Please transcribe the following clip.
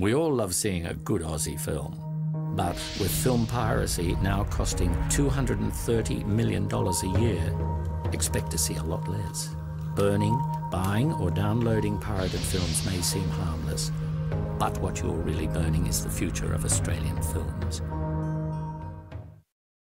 We all love seeing a good Aussie film. But with film piracy now costing $230 million a year, expect to see a lot less. Burning, buying, or downloading pirated films may seem harmless, but what you're really burning is the future of Australian film.